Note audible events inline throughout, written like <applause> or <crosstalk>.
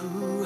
who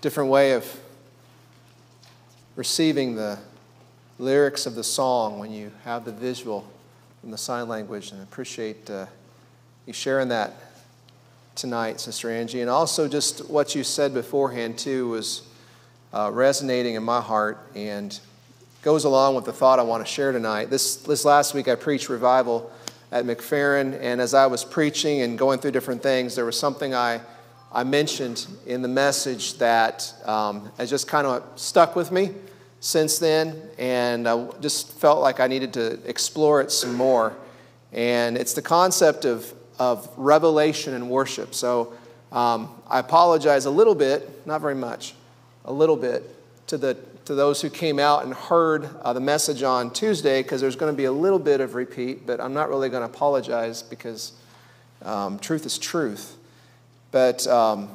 different way of receiving the lyrics of the song when you have the visual and the sign language and appreciate uh, you sharing that tonight sister angie. And also just what you said beforehand too was uh, resonating in my heart and goes along with the thought i want to share tonight. This, this last week i preached revival at mcfarren and as i was preaching and going through different things there was something i I mentioned in the message that um, has just kind of stuck with me since then, and I just felt like I needed to explore it some more. And it's the concept of, of revelation and worship. So um, I apologize a little bit, not very much, a little bit, to, the, to those who came out and heard uh, the message on Tuesday, because there's going to be a little bit of repeat, but I'm not really going to apologize because um, truth is truth. But um,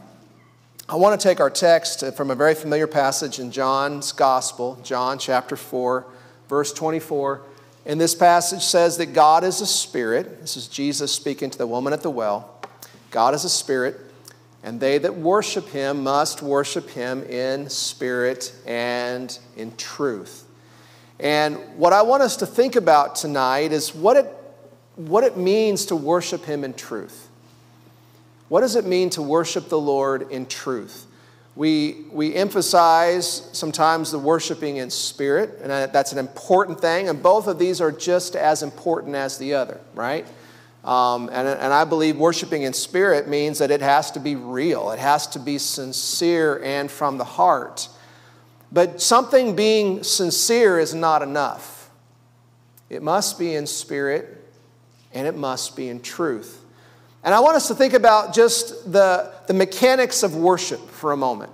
I want to take our text from a very familiar passage in John's Gospel, John chapter 4, verse 24. And this passage says that God is a spirit. This is Jesus speaking to the woman at the well. God is a spirit, and they that worship him must worship him in spirit and in truth. And what I want us to think about tonight is what it, what it means to worship him in truth. What does it mean to worship the Lord in truth? We, we emphasize sometimes the worshiping in spirit, and that's an important thing, and both of these are just as important as the other, right? Um, and, and I believe worshiping in spirit means that it has to be real, it has to be sincere and from the heart. But something being sincere is not enough. It must be in spirit and it must be in truth. And I want us to think about just the, the mechanics of worship for a moment.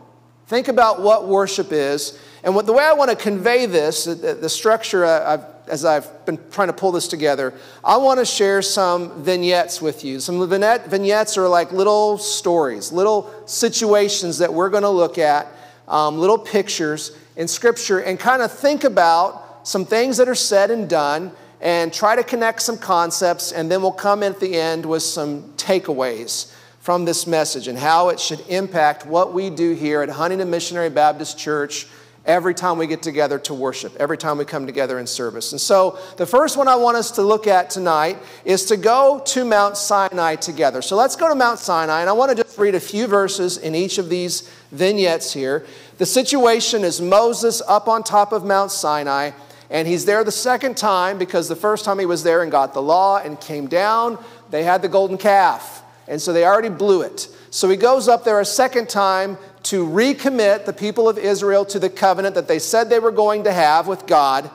Think about what worship is. And what, the way I want to convey this, the, the structure I've, as I've been trying to pull this together, I want to share some vignettes with you. Some vignette, vignettes are like little stories, little situations that we're going to look at, um, little pictures in Scripture, and kind of think about some things that are said and done and try to connect some concepts, and then we'll come at the end with some takeaways from this message and how it should impact what we do here at Huntingdon Missionary Baptist Church every time we get together to worship, every time we come together in service. And so, the first one I want us to look at tonight is to go to Mount Sinai together. So, let's go to Mount Sinai, and I want to just read a few verses in each of these vignettes here. The situation is Moses up on top of Mount Sinai. And he's there the second time because the first time he was there and got the law and came down, they had the golden calf. And so they already blew it. So he goes up there a second time to recommit the people of Israel to the covenant that they said they were going to have with God.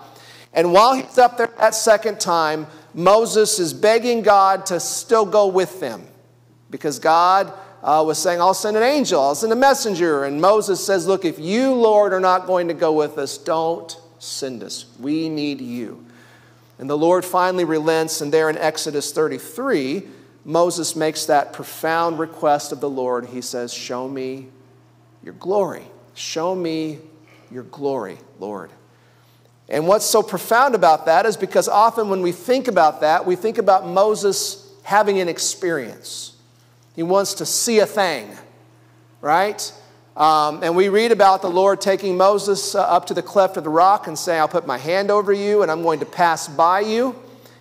And while he's up there that second time, Moses is begging God to still go with them because God uh, was saying, I'll send an angel, I'll send a messenger. And Moses says, Look, if you, Lord, are not going to go with us, don't send us. We need you. And the Lord finally relents, and there in Exodus 33, Moses makes that profound request of the Lord. He says, Show me your glory. Show me your glory, Lord. And what's so profound about that is because often when we think about that, we think about Moses having an experience. He wants to see a thing, right? Um, and we read about the Lord taking Moses uh, up to the cleft of the rock and saying, I'll put my hand over you and I'm going to pass by you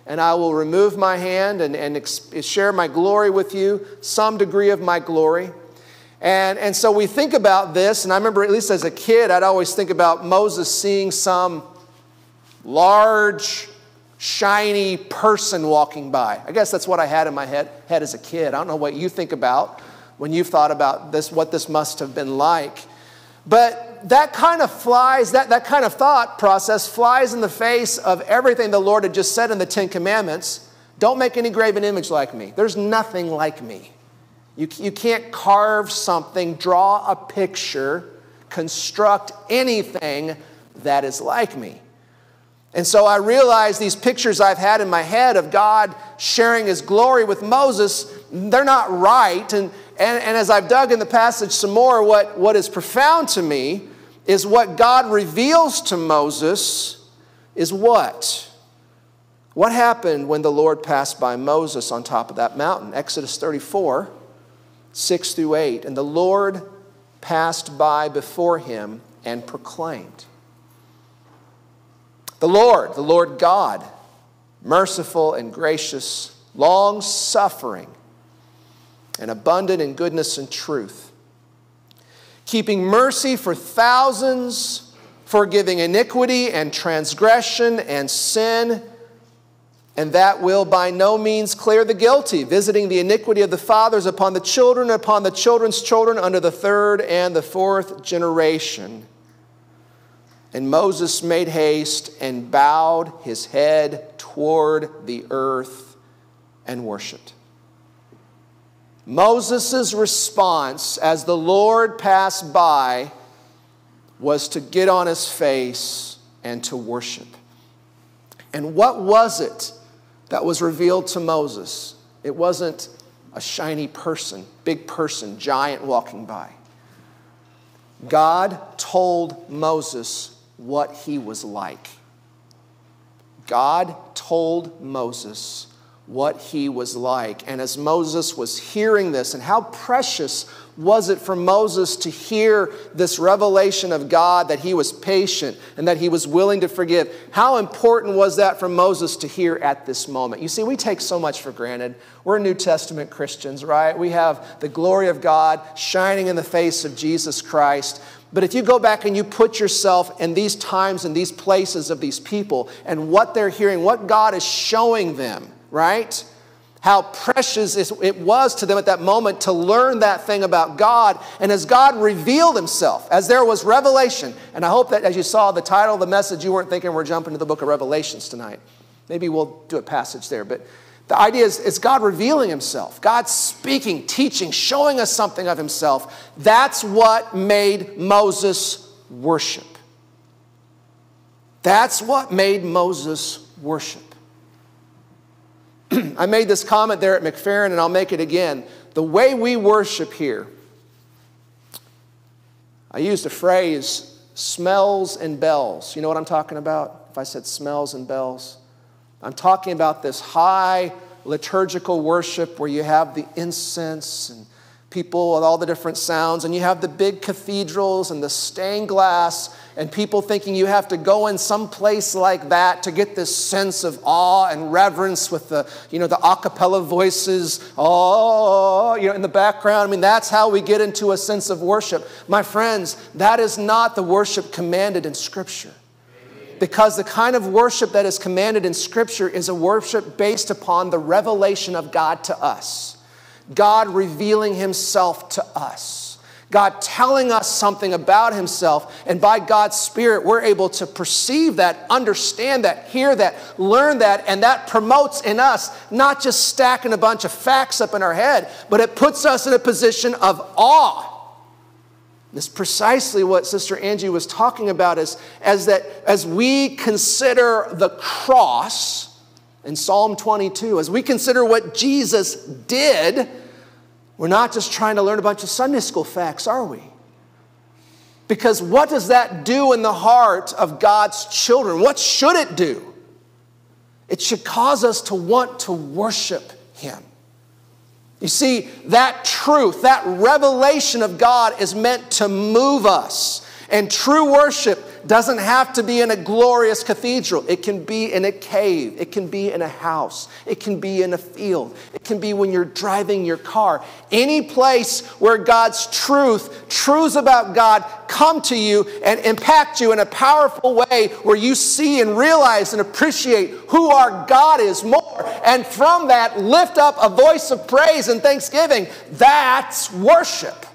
and I will remove my hand and, and ex- share my glory with you, some degree of my glory. And, and so we think about this, and I remember, at least as a kid, I'd always think about Moses seeing some large, shiny person walking by. I guess that's what I had in my head, head as a kid. I don't know what you think about when you've thought about this, what this must have been like. But that kind of flies, that, that kind of thought process flies in the face of everything the Lord had just said in the Ten Commandments. Don't make any graven image like me. There's nothing like me. You, you can't carve something, draw a picture, construct anything that is like me. And so I realize these pictures I've had in my head of God sharing his glory with Moses, they're not right. And, and, and as I've dug in the passage some more, what, what is profound to me is what God reveals to Moses is what? What happened when the Lord passed by Moses on top of that mountain? Exodus 34, 6 through 8. And the Lord passed by before him and proclaimed. The Lord, the Lord God, merciful and gracious, long suffering and abundant in goodness and truth, keeping mercy for thousands, forgiving iniquity and transgression and sin and that will by no means clear the guilty, visiting the iniquity of the fathers upon the children, upon the children's children, under the third and the fourth generation. And Moses made haste and bowed his head toward the earth and worshiped. Moses' response as the Lord passed by was to get on his face and to worship. And what was it that was revealed to Moses. It wasn't a shiny person, big person, giant walking by. God told Moses what he was like. God told Moses what he was like. And as Moses was hearing this, and how precious was it for Moses to hear this revelation of God that he was patient and that he was willing to forgive? How important was that for Moses to hear at this moment? You see, we take so much for granted. We're New Testament Christians, right? We have the glory of God shining in the face of Jesus Christ. But if you go back and you put yourself in these times and these places of these people and what they're hearing, what God is showing them, right? how precious it was to them at that moment to learn that thing about God. And as God revealed himself, as there was revelation, and I hope that as you saw the title of the message, you weren't thinking we're jumping to the book of Revelations tonight. Maybe we'll do a passage there. But the idea is it's God revealing himself, God speaking, teaching, showing us something of himself. That's what made Moses worship. That's what made Moses worship. <clears throat> I made this comment there at McFerrin, and I'll make it again. The way we worship here, I used a phrase, smells and bells. You know what I'm talking about? If I said smells and bells, I'm talking about this high liturgical worship where you have the incense and people with all the different sounds, and you have the big cathedrals and the stained glass and people thinking you have to go in some place like that to get this sense of awe and reverence with the, you know, the a cappella voices, oh, you know, in the background. I mean, that's how we get into a sense of worship. My friends, that is not the worship commanded in Scripture. Because the kind of worship that is commanded in Scripture is a worship based upon the revelation of God to us, God revealing Himself to us. God telling us something about Himself, and by God's Spirit, we're able to perceive that, understand that, hear that, learn that, and that promotes in us not just stacking a bunch of facts up in our head, but it puts us in a position of awe. This is precisely what Sister Angie was talking about is as that as we consider the cross in Psalm 22, as we consider what Jesus did we're not just trying to learn a bunch of Sunday school facts, are we? Because what does that do in the heart of God's children? What should it do? It should cause us to want to worship Him. You see, that truth, that revelation of God is meant to move us. And true worship doesn't have to be in a glorious cathedral. It can be in a cave. It can be in a house. It can be in a field. It can be when you're driving your car. Any place where God's truth, truths about God, come to you and impact you in a powerful way where you see and realize and appreciate who our God is more. And from that, lift up a voice of praise and thanksgiving. That's worship.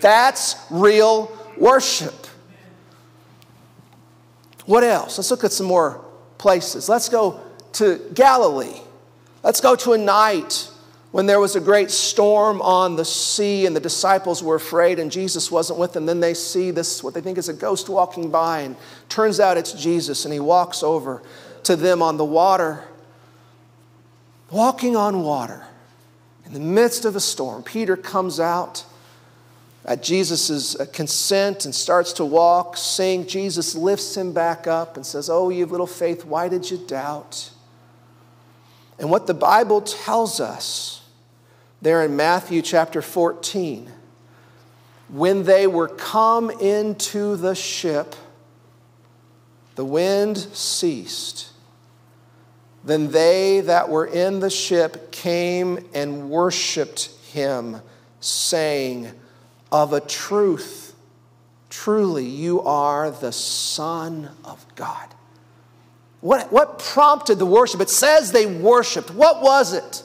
That's real worship. What else? Let's look at some more places. Let's go to Galilee. Let's go to a night when there was a great storm on the sea and the disciples were afraid and Jesus wasn't with them. Then they see this, what they think is a ghost walking by, and turns out it's Jesus, and he walks over to them on the water. Walking on water in the midst of a storm. Peter comes out at Jesus' uh, consent and starts to walk, sing. Jesus lifts him back up and says, Oh, you little faith, why did you doubt? And what the Bible tells us there in Matthew chapter 14, when they were come into the ship, the wind ceased. Then they that were in the ship came and worshiped him, saying, of a truth, Truly, you are the Son of God. What, what prompted the worship? It says they worshiped. What was it?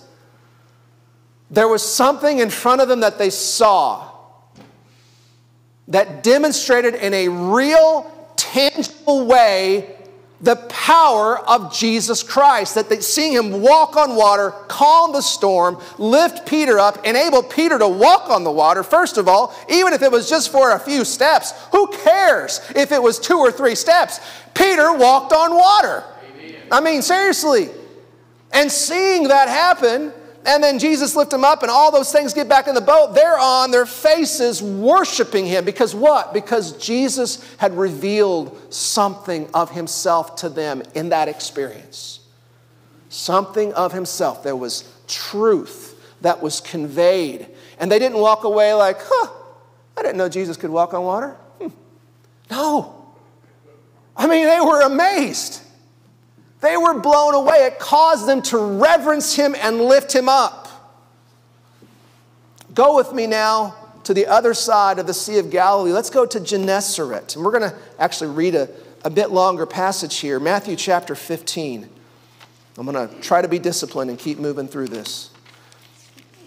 There was something in front of them that they saw that demonstrated in a real, tangible way the power of Jesus Christ. That they, seeing him walk on water, calm the storm, lift Peter up, enable Peter to walk on the water, first of all, even if it was just for a few steps. Who cares if it was two or three steps? Peter walked on water. Amen. I mean, seriously. And seeing that happen, and then Jesus lift them up, and all those things get back in the boat. They're on their faces worshiping him. Because what? Because Jesus had revealed something of himself to them in that experience. Something of himself. There was truth that was conveyed. And they didn't walk away like, huh, I didn't know Jesus could walk on water. Hmm. No. I mean, they were amazed. They were blown away. It caused them to reverence him and lift him up. Go with me now to the other side of the Sea of Galilee. Let's go to Gennesaret. And we're going to actually read a, a bit longer passage here Matthew chapter 15. I'm going to try to be disciplined and keep moving through this.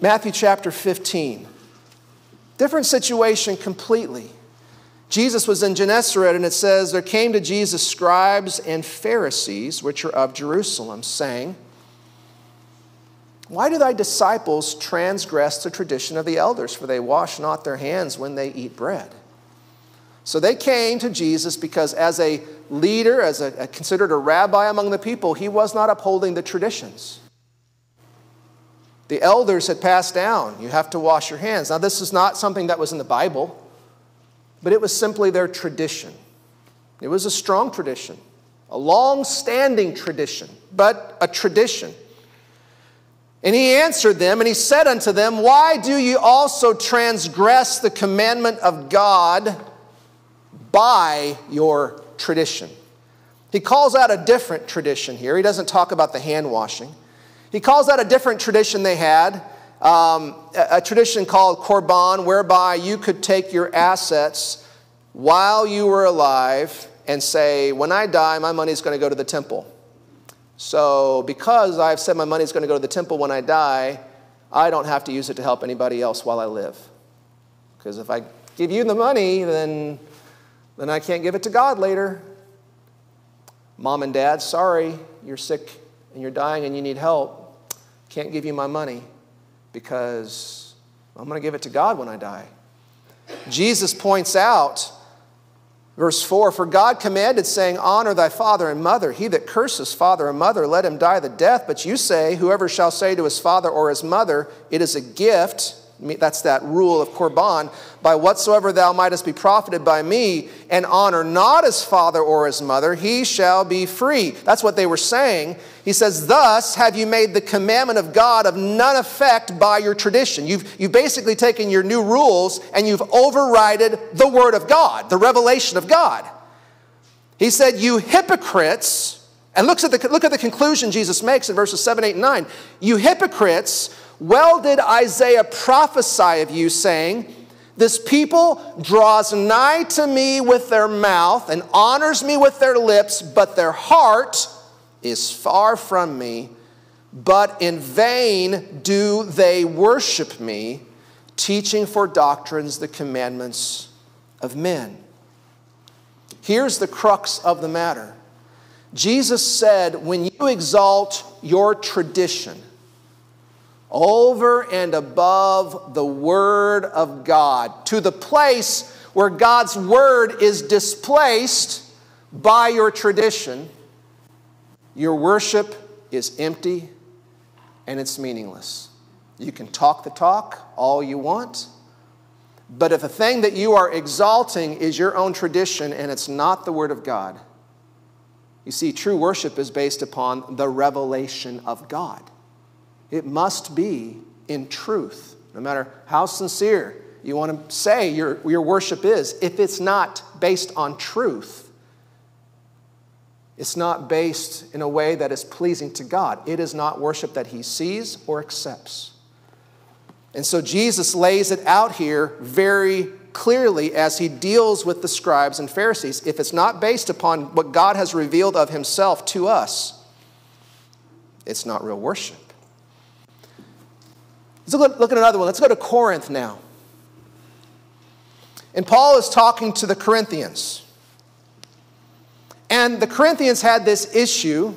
Matthew chapter 15. Different situation completely. Jesus was in Gennesaret, and it says, There came to Jesus scribes and Pharisees, which are of Jerusalem, saying, Why do thy disciples transgress the tradition of the elders? For they wash not their hands when they eat bread. So they came to Jesus because, as a leader, as a, a considered a rabbi among the people, he was not upholding the traditions. The elders had passed down, you have to wash your hands. Now, this is not something that was in the Bible but it was simply their tradition. It was a strong tradition, a long standing tradition, but a tradition. And he answered them, and he said unto them, Why do you also transgress the commandment of God by your tradition? He calls out a different tradition here. He doesn't talk about the hand washing. He calls out a different tradition they had um, a, a tradition called korban, whereby you could take your assets while you were alive and say, When I die, my money is going to go to the temple. So, because I've said my money is going to go to the temple when I die, I don't have to use it to help anybody else while I live. Because if I give you the money, then, then I can't give it to God later. Mom and dad, sorry, you're sick and you're dying and you need help. Can't give you my money because I'm going to give it to God when I die. Jesus points out, verse 4 For God commanded, saying, Honor thy father and mother. He that curses father and mother, let him die the death. But you say, Whoever shall say to his father or his mother, It is a gift that's that rule of Korban. By whatsoever thou mightest be profited by me, and honor not his father or his mother, he shall be free. That's what they were saying. He says, Thus have you made the commandment of God of none effect by your tradition. You've, you've basically taken your new rules and you've overridden the word of God, the revelation of God. He said, You hypocrites, and looks at the, look at the conclusion Jesus makes in verses 7, 8, and 9. You hypocrites, well did Isaiah prophesy of you, saying, This people draws nigh to me with their mouth and honors me with their lips, but their heart is far from me. But in vain do they worship me, teaching for doctrines the commandments of men. Here's the crux of the matter Jesus said, When you exalt your tradition, over and above the Word of God, to the place where God's Word is displaced by your tradition, your worship is empty and it's meaningless. You can talk the talk all you want, but if the thing that you are exalting is your own tradition and it's not the Word of God, you see, true worship is based upon the revelation of God. It must be in truth, no matter how sincere you want to say your, your worship is. If it's not based on truth, it's not based in a way that is pleasing to God. It is not worship that He sees or accepts. And so Jesus lays it out here very clearly as he deals with the scribes and Pharisees. If it's not based upon what God has revealed of himself to us, it's not real worship. Let's look, look at another one. Let's go to Corinth now. And Paul is talking to the Corinthians. And the Corinthians had this issue.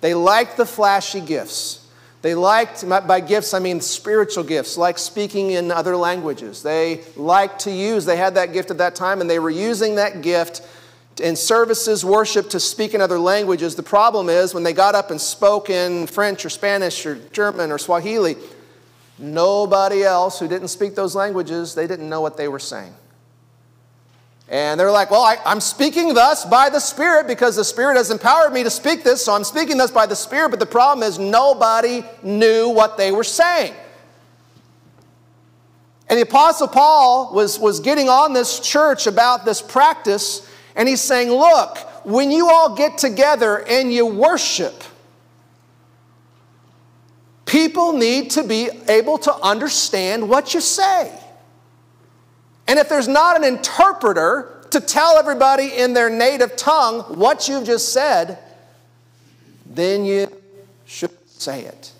They liked the flashy gifts. They liked, by gifts, I mean spiritual gifts, like speaking in other languages. They liked to use, they had that gift at that time, and they were using that gift in services, worship, to speak in other languages. The problem is when they got up and spoke in French or Spanish or German or Swahili, nobody else who didn't speak those languages, they didn't know what they were saying. And they're like, Well, I, am speaking thus by the Spirit because the Spirit has empowered me to speak this, so I'm speaking thus by the Spirit. But the problem is, nobody knew what they were saying. And the Apostle Paul was, was getting on this church about this practice, and he's saying, Look, when you all get together and you worship, people need to be able to understand what you say. And if there's not an interpreter to tell everybody in their native tongue what you've just said, then you should say it.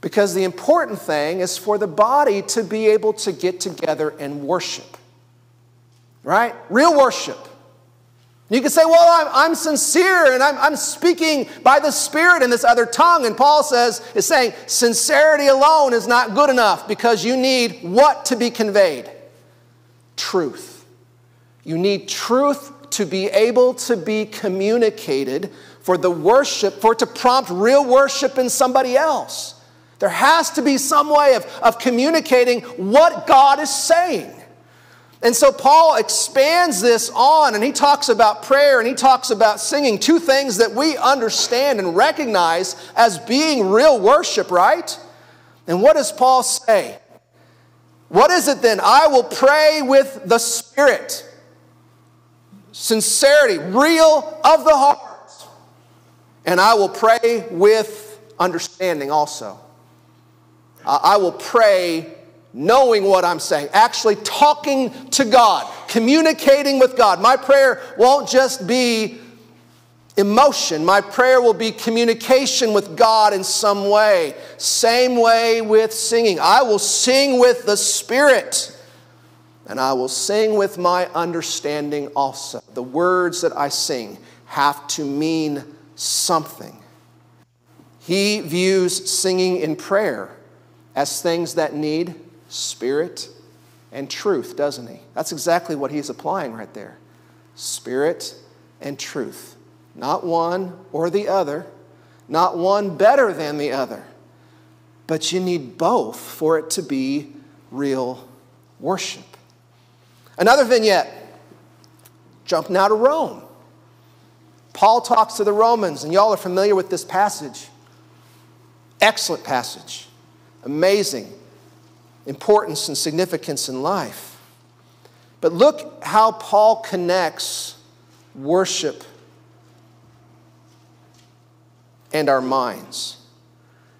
Because the important thing is for the body to be able to get together and worship. Right? Real worship. You can say, well, I'm, I'm sincere and I'm, I'm speaking by the Spirit in this other tongue. And Paul says, is saying, sincerity alone is not good enough because you need what to be conveyed? truth. You need truth to be able to be communicated for the worship, for it to prompt real worship in somebody else. There has to be some way of, of communicating what God is saying. And so Paul expands this on and he talks about prayer and he talks about singing, two things that we understand and recognize as being real worship, right? And what does Paul say? What is it then? I will pray with the Spirit. Sincerity, real of the heart. And I will pray with understanding also. I will pray knowing what I'm saying, actually talking to God, communicating with God. My prayer won't just be emotion. My prayer will be communication with God in some way. Same way with singing. I will sing with the Spirit, and I will sing with my understanding also. The words that I sing have to mean something. He views singing in prayer as things that need spirit and truth, doesn't he? That's exactly what he's applying right there spirit and truth. Not one or the other, not one better than the other, but you need both for it to be real worship. Another vignette, jumping now to Rome. Paul talks to the Romans, and y'all are familiar with this passage. Excellent passage. Amazing importance and significance in life. But look how Paul connects worship and our minds.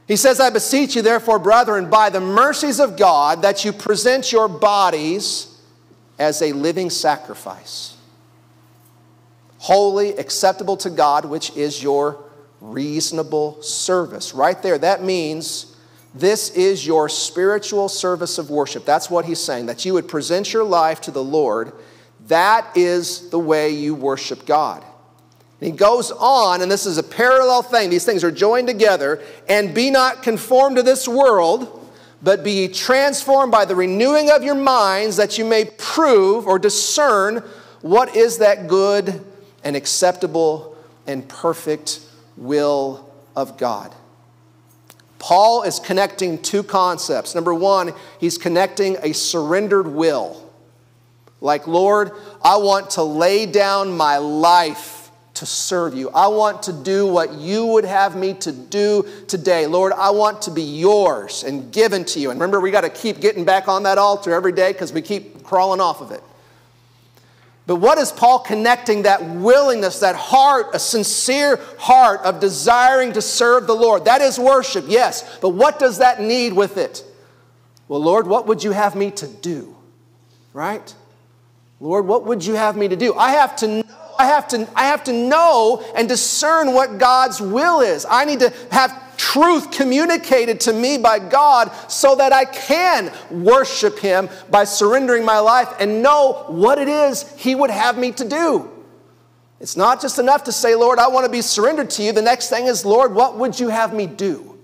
He says, I beseech you, therefore, brethren, by the mercies of God, that you present your bodies as a living sacrifice, holy, acceptable to God, which is your reasonable service. Right there, that means this is your spiritual service of worship. That's what he's saying, that you would present your life to the Lord. That is the way you worship God. And he goes on, and this is a parallel thing. These things are joined together. And be not conformed to this world, but be transformed by the renewing of your minds, that you may prove or discern what is that good and acceptable and perfect will of God. Paul is connecting two concepts. Number one, he's connecting a surrendered will. Like, Lord, I want to lay down my life to serve you. I want to do what you would have me to do today. Lord, I want to be yours and given to you. And remember, we got to keep getting back on that altar every day because we keep crawling off of it. But what is Paul connecting that willingness, that heart, a sincere heart of desiring to serve the Lord? That is worship, yes. But what does that need with it? Well, Lord, what would you have me to do? right? Lord, what would you have me to do? I have to know, I have to, I have to know and discern what God's will is. I need to have truth communicated to me by God so that I can worship Him by surrendering my life and know what it is He would have me to do. It's not just enough to say, Lord, I want to be surrendered to you. The next thing is, Lord, what would you have me do?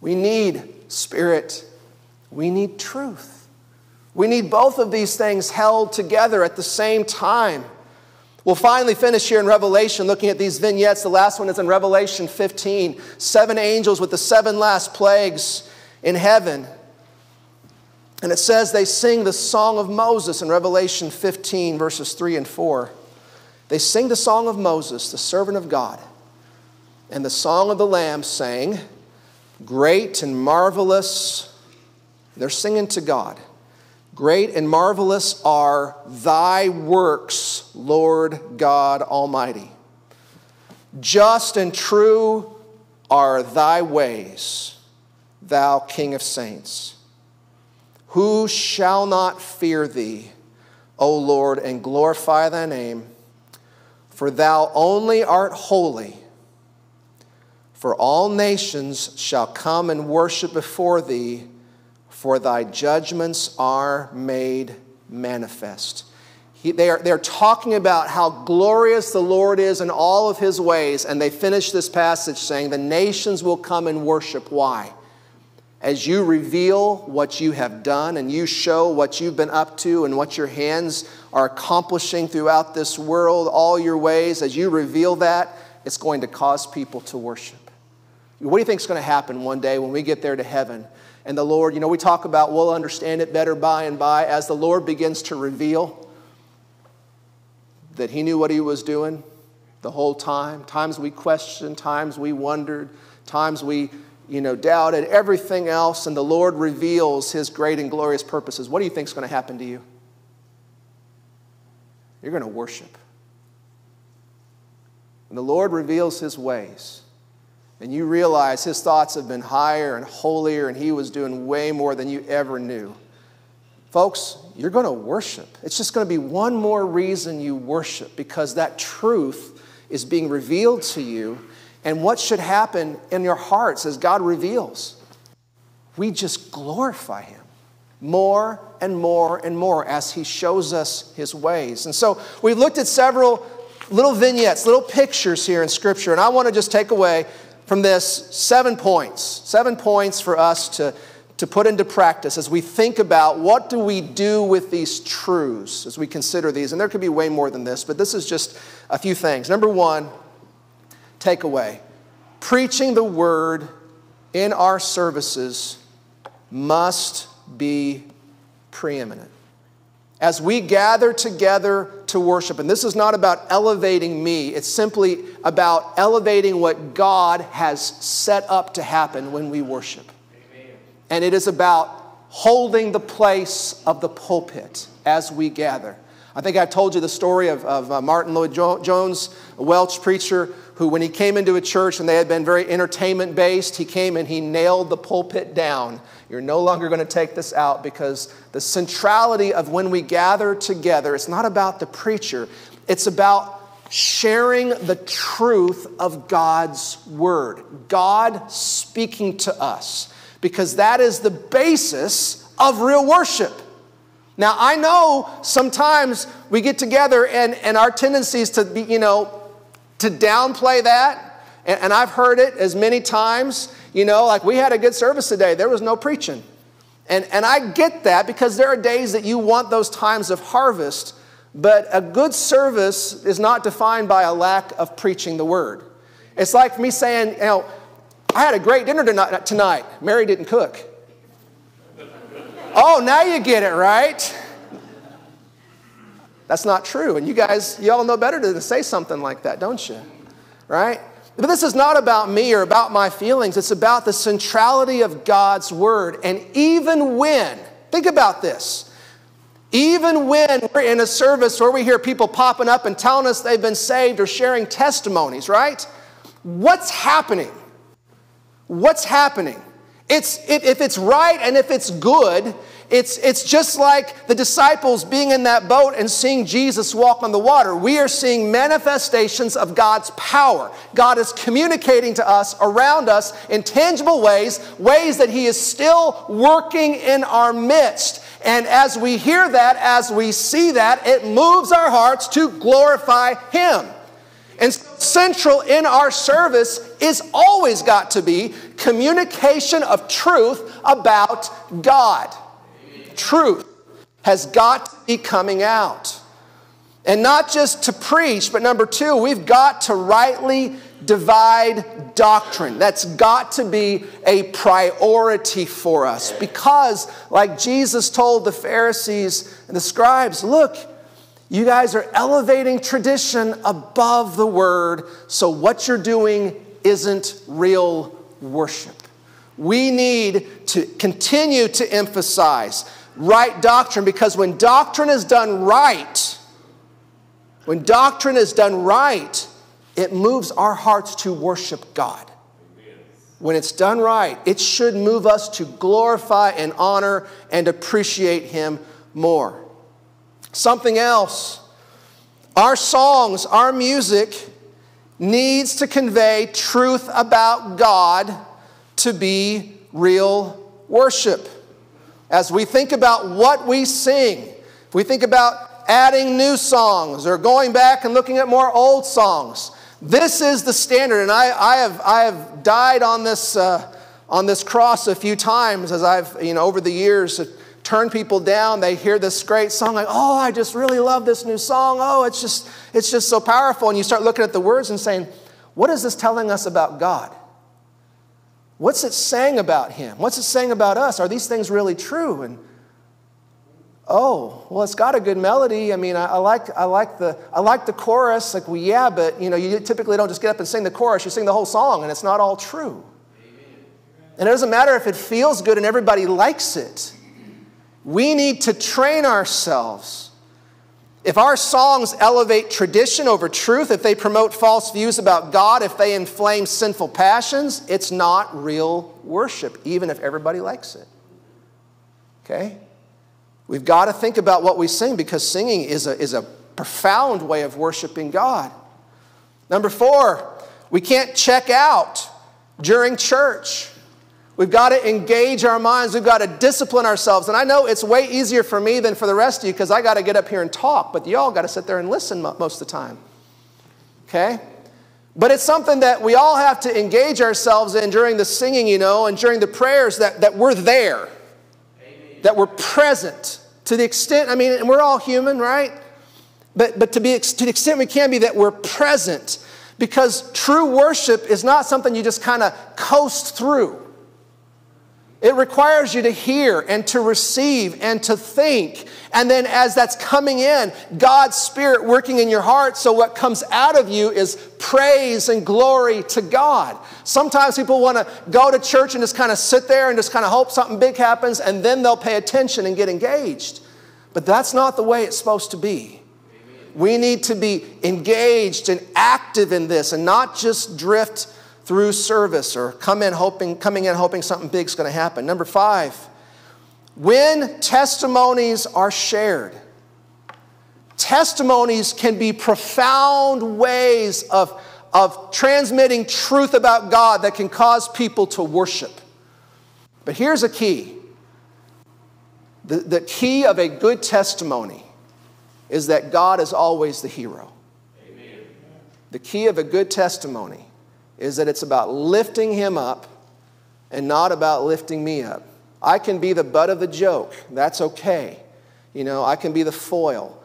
We need spirit, we need truth. We need both of these things held together at the same time. We'll finally finish here in Revelation looking at these vignettes. The last one is in Revelation 15. Seven angels with the seven last plagues in heaven. And it says they sing the song of Moses in Revelation 15, verses 3 and 4. They sing the song of Moses, the servant of God, and the song of the Lamb, saying, Great and marvelous, they're singing to God. Great and marvelous are thy works, Lord God Almighty. Just and true are thy ways, thou King of saints. Who shall not fear thee, O Lord, and glorify thy name? For thou only art holy. For all nations shall come and worship before thee, for thy judgments are made manifest. He, they, are, they're talking about how glorious the Lord is in all of his ways, and they finish this passage saying, The nations will come and worship. Why? As you reveal what you have done and you show what you've been up to and what your hands are accomplishing throughout this world, all your ways, as you reveal that, it's going to cause people to worship. What do you think is going to happen one day when we get there to heaven? And the Lord, you know, we talk about we'll understand it better by and by as the Lord begins to reveal that He knew what He was doing the whole time. Times we questioned, times we wondered, times we, you know, doubted, everything else, and the Lord reveals His great and glorious purposes. What do you think is going to happen to you? You're going to worship. And the Lord reveals His ways, and you realize his thoughts have been higher and holier, and he was doing way more than you ever knew. Folks, you're going to worship. It's just going to be one more reason you worship because that truth is being revealed to you. And what should happen in your hearts as God reveals? We just glorify him more and more and more as he shows us his ways. And so we've looked at several little vignettes, little pictures here in Scripture, and I want to just take away from this seven points, seven points for us to, to put into practice as we think about what do we do with these truths as we consider these. And there could be way more than this, but this is just a few things. Number one, takeaway preaching the word in our services must be preeminent as we gather together to worship. And this is not about elevating me, it's simply about elevating what God has set up to happen when we worship. Amen. And it is about holding the place of the pulpit as we gather. I think I told you the story of, of uh, Martyn Lloyd-Jones, a Welsh preacher who, when he came into a church and they had been very entertainment based, he came and he nailed the pulpit down you're no longer going to take this out because the centrality of when we gather together, it's not about the preacher, it's about sharing the truth of God's word, God speaking to us, because that is the basis of real worship. Now, I know sometimes we get together and, and our tendency is to be, you know, to downplay that. And, and I've heard it as many times. You know, like we had a good service today, there was no preaching. And, and I get that because there are days that you want those times of harvest, but a good service is not defined by a lack of preaching the word. It's like me saying, you know, I had a great dinner tonight. Mary didn't cook. <laughs> oh, now you get it, right? That's not true. And you guys, you all know better than to say something like that, don't you? Right? But this is not about me or about my feelings. It's about the centrality of God's word. And even when, think about this, even when we're in a service where we hear people popping up and telling us they've been saved or sharing testimonies, right? What's happening? What's happening? It's, if it's right and if it's good It's, it's just like the disciples being in that boat and seeing Jesus walk on the water. We are seeing manifestations of God's power. God is communicating to us around us in tangible ways, ways that He is still working in our midst. And as we hear that, as we see that, it moves our hearts to glorify Him. And central in our service is always got to be communication of truth about God truth has got to be coming out. And not just to preach, but number two, we've got to rightly divide doctrine. That's got to be a priority for us because, like Jesus told the Pharisees and the scribes, look, you guys are elevating tradition above the word, so what you're doing isn't real worship. We need to continue to emphasize right doctrine because when doctrine is done right, when doctrine is done right, it moves our hearts to worship God. When it's done right, it should move us to glorify and honor and appreciate Him more. Something else, our songs, our music needs to convey truth about God to be real worship as we think about what we sing, if we think about adding new songs or going back and looking at more old songs, this is the standard. And I, I, have, I have died on this, uh, on this cross a few times as I've, you know, over the years, turned people down. They hear this great song, like, oh, I just really love this new song. Oh, it's just, it's just so powerful. And you start looking at the words and saying, what is this telling us about God? What's it saying about him? What's it saying about us? Are these things really true? And oh, well, it's got a good melody. I mean, I, I, like, I, like, the, I like the chorus. Like, well, yeah, but you know, you typically don't just get up and sing the chorus. You sing the whole song, and it's not all true. And it doesn't matter if it feels good and everybody likes it. We need to train ourselves if our songs elevate tradition over truth, if they promote false views about God, if they inflame sinful passions, it's not real worship, even if everybody likes it. Okay? We've got to think about what we sing because singing is a, is a profound way of worshiping God. Number four, we can't check out during church. We've got to engage our minds. We've got to discipline ourselves. And I know it's way easier for me than for the rest of you because I got to get up here and talk, but y'all got to sit there and listen most of the time. Okay? But it's something that we all have to engage ourselves in during the singing, you know, and during the prayers that, that we're there, Amen. that we're present to the extent, I mean, and we're all human, right? But, but to, be, to the extent we can be, that we're present because true worship is not something you just kind of coast through. It requires you to hear and to receive and to think. And then, as that's coming in, God's Spirit working in your heart, so what comes out of you is praise and glory to God. Sometimes people want to go to church and just kind of sit there and just kind of hope something big happens, and then they'll pay attention and get engaged. But that's not the way it's supposed to be. We need to be engaged and active in this and not just drift through service or come in hoping, coming in hoping something big is going to happen. Number five, when testimonies are shared, testimonies can be profound ways of, of transmitting truth about God that can cause people to worship. But here's a key the, the key of a good testimony is that God is always the hero. Amen. The key of a good testimony is that it's about lifting him up and not about lifting me up. I can be the butt of the joke. That's okay. You know, I can be the foil.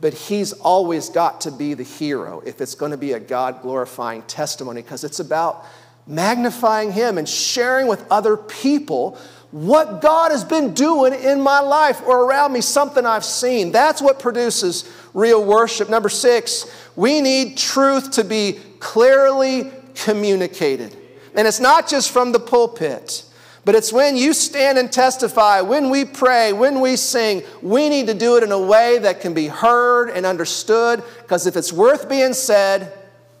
But he's always got to be the hero if it's going to be a God glorifying testimony because it's about magnifying him and sharing with other people what God has been doing in my life or around me, something I've seen. That's what produces real worship. Number six, we need truth to be clearly communicated. And it's not just from the pulpit, but it's when you stand and testify, when we pray, when we sing, we need to do it in a way that can be heard and understood, because if it's worth being said,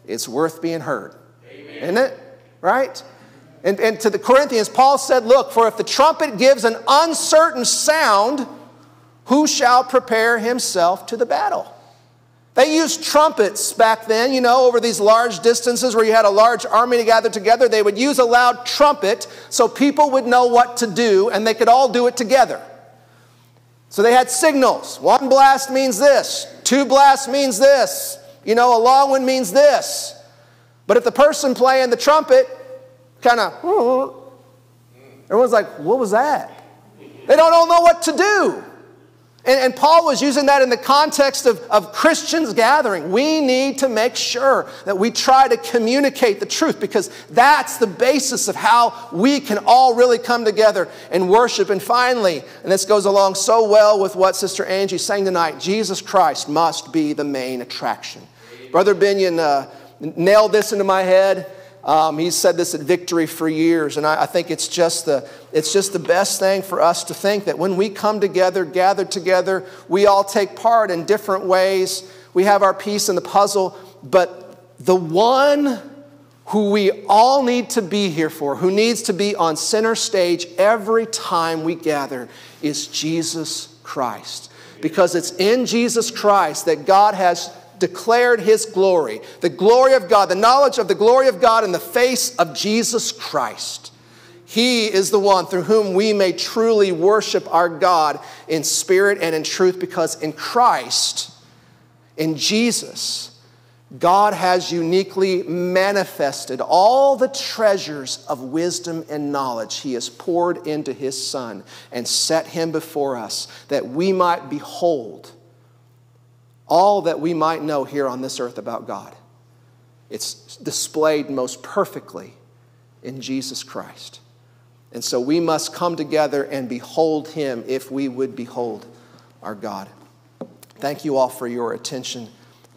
it's worth being heard. Amen. Isn't it? Right? And, and to the Corinthians, Paul said, Look, for if the trumpet gives an uncertain sound, who shall prepare himself to the battle? They used trumpets back then, you know, over these large distances where you had a large army to gather together. They would use a loud trumpet so people would know what to do and they could all do it together. So they had signals. One blast means this, two blasts means this, you know, a long one means this. But if the person playing the trumpet kind of, <laughs> everyone's like, what was that? They don't all know what to do. And, and, Paul was using that in the context of, of Christians gathering. We need to make sure that we try to communicate the truth because that's the basis of how we can all really come together and worship. And finally, and this goes along so well with what Sister Angie sang tonight Jesus Christ must be the main attraction. Brother Binion uh, nailed this into my head. Um, he's said this at Victory for years, and I, I, think it's just, the, it's just the best thing for us to think that when we come together, gather together, we all take part in different ways. We have our piece in the puzzle, but the one who we all need to be here for, who needs to be on center stage every time we gather, is Jesus Christ. Because it's in Jesus Christ that God has declared his glory, the glory of God, the knowledge of the glory of God in the face of Jesus Christ. He is the one through whom we may truly worship our God in spirit and in truth, because in Christ, in Jesus, God has uniquely manifested all the treasures of wisdom and knowledge He has poured into His Son and set Him before us that we might behold all that we might know here on this earth about God. It's displayed most perfectly in Jesus Christ. And so we must come together and behold Him if we would behold our God. Thank you all for your attention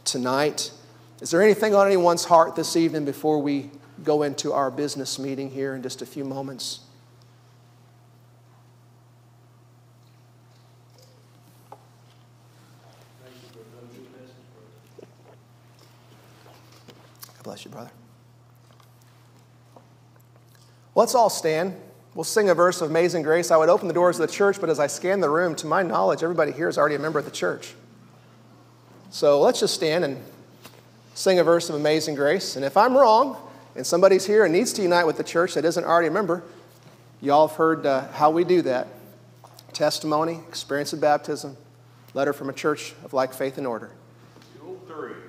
tonight. Is there anything on anyone's heart this evening before we go into our business meeting here in just a few moments? Bless you, brother. Let's all stand. We'll sing a verse of Amazing Grace. I would open the doors of the church, but as I scan the room, to my knowledge, everybody here is already a member of the church. So let's just stand and sing a verse of Amazing Grace. And if I'm wrong, and somebody's here and needs to unite with the church that isn't already a member, y'all have heard uh, how we do that testimony, experience of baptism, letter from a church of like faith and order. Two, three.